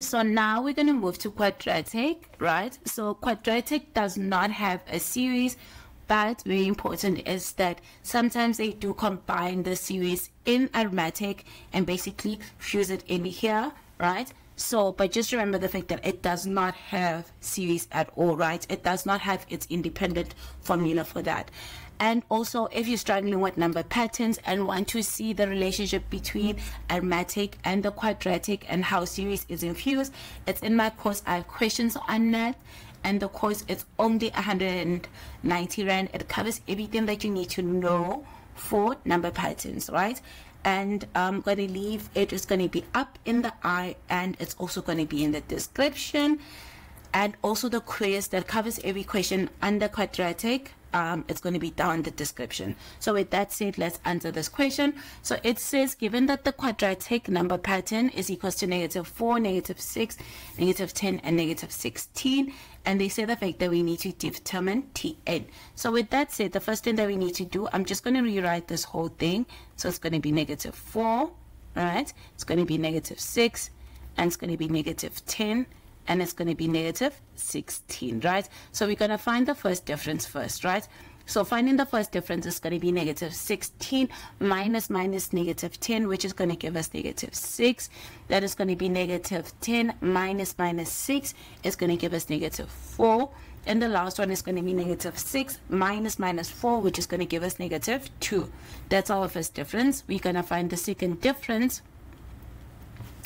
So now we're going to move to quadratic, right? So quadratic does not have a series, but very important is that sometimes they do combine the series in arithmetic and basically fuse it in here, right? So, but just remember the fact that it does not have series at all, right? It does not have its independent formula for that. And also, if you're struggling with number patterns and want to see the relationship between arithmetic and the quadratic and how series is infused, it's in my course. I have questions on that. And the course is only 190 Rand. It covers everything that you need to know for number patterns, right? and I'm going to leave it is going to be up in the eye and it's also going to be in the description and also the quiz that covers every question under quadratic um, it's going to be down in the description. So with that said, let's answer this question. So it says, given that the quadratic number pattern is equals to negative 4, negative 6, negative 10, and negative 16, and they say the fact that we need to determine Tn. So with that said, the first thing that we need to do, I'm just going to rewrite this whole thing. So it's going to be negative 4, right? It's going to be negative 6, and it's going to be negative 10, and it's going to be negative 16, right? So we're going to find the first difference first, right? So finding the first difference is going to be negative 16 minus minus negative 10, which is going to give us negative 6. That is going to be negative 10 minus minus 6 is going to give us negative 4. And the last one is going to be negative 6 minus minus 4, which is going to give us negative 2. That's our first difference. We're going to find the second difference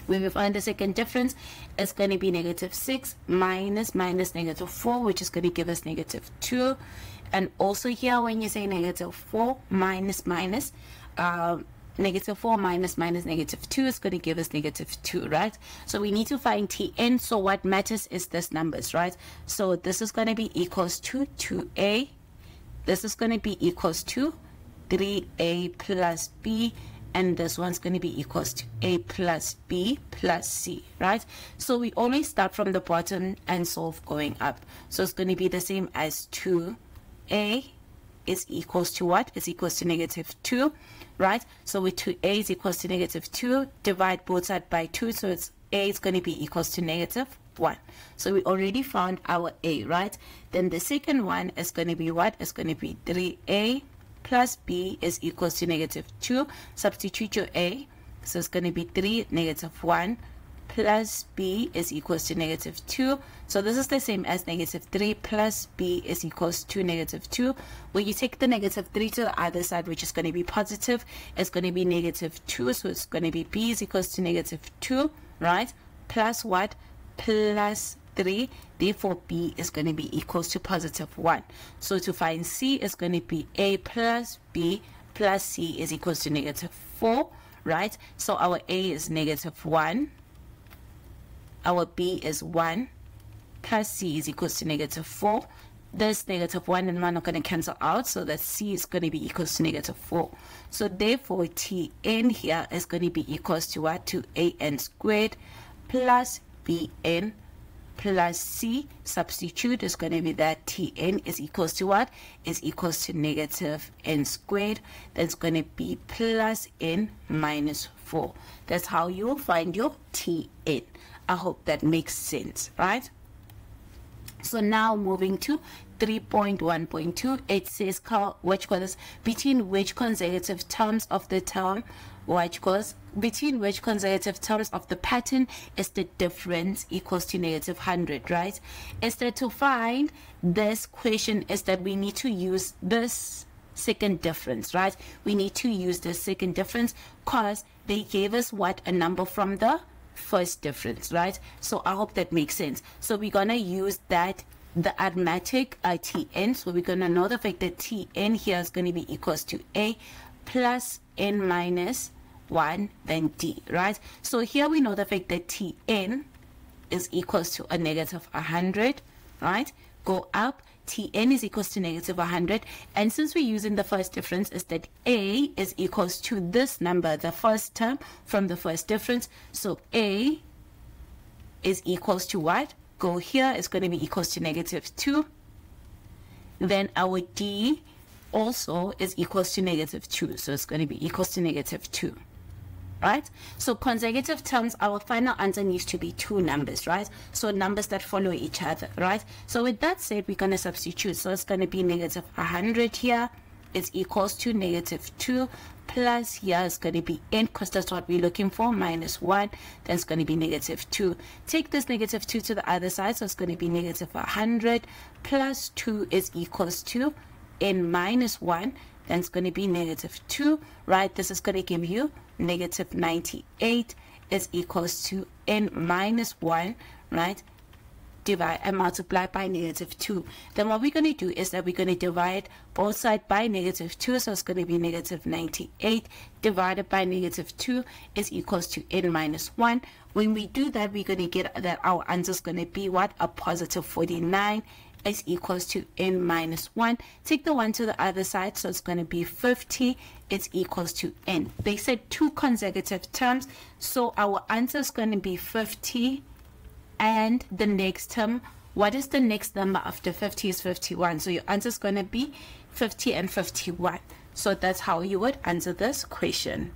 when we find the second difference, it's going to be negative 6 minus minus negative 4, which is going to give us negative 2. And also here, when you say negative 4 minus minus, uh, negative 4 minus minus negative 2 is going to give us negative 2, right? So we need to find Tn. So what matters is this numbers, right? So this is going to be equals to 2a. This is going to be equals to 3a plus b and this one's going to be equals to a plus b plus c right? So we always start from the bottom and solve going up. So it's going to be the same as 2a is equals to what? Is equals to negative 2 right? So with 2a is equals to negative 2 divide both sides by 2 so it's a is going to be equals to negative 1 so we already found our a right? Then the second one is going to be what? Is going to be 3a plus b is equals to negative 2. Substitute your a. So it's going to be 3, negative 1 plus b is equals to negative 2. So this is the same as negative 3 plus b is equals to negative 2. When you take the negative 3 to the other side, which is going to be positive, it's going to be negative 2. So it's going to be b is equals to negative 2, right? Plus what? Plus 3 therefore b is going to be equals to positive 1 so to find c is going to be a plus b plus c is equals to negative 4 right? So our a is negative 1 our b is 1 plus c is equals to negative 4 this negative 1 and 1 are going to cancel out so that c is going to be equals to negative 4 so therefore tn here is going to be equals to what? To an squared plus bn plus c substitute is going to be that tn is equals to what? Is equals to negative n squared. That's going to be plus n minus 4 that's how you find your tn. I hope that makes sense right so now moving to 3.1.2 it says which colors between which consecutive terms of the term which goes between which consecutive terms of the pattern is the difference equals to negative 100 right? Is that to find this question is that we need to use this second difference right? We need to use the second difference because they gave us what a number from the first difference right? So i hope that makes sense. So we're gonna use that the arithmetic uh, tn so we're gonna know the fact that tn here is going to be equals to a plus n minus 1 then d right? So here we know the fact that tn is equals to a negative 100 right? Go up tn is equals to negative 100 and since we're using the first difference is that a is equals to this number the first term from the first difference so a is equals to what go here is going to be equals to negative 2 then our d also is equals to negative 2. So it's going to be equals to negative 2. Right? So consecutive terms, our final answer needs to be two numbers, right? So numbers that follow each other, right? So with that said, we're going to substitute. So it's going to be negative 100 here is equals to negative 2 plus here is going to be n because that's what we're looking for minus 1 then it's going to be negative 2 take this negative 2 to the other side so it's going to be negative 100 plus 2 is equals to n minus 1 then it's going to be negative 2 right? This is going to give you negative 98 is equals to n minus 1 right? Divide and multiply by negative 2 then what we're going to do is that we're going to divide both sides by negative 2 so it's going to be negative 98 divided by negative 2 is equals to n minus 1 when we do that we're going to get that our answer is going to be what? A positive 49 is equals to n minus 1. Take the 1 to the other side, so it's going to be 50 is equals to n. They said two consecutive terms, so our answer is going to be 50 and the next term. What is the next number after 50 is 51. So your answer is going to be 50 and 51. So that's how you would answer this question.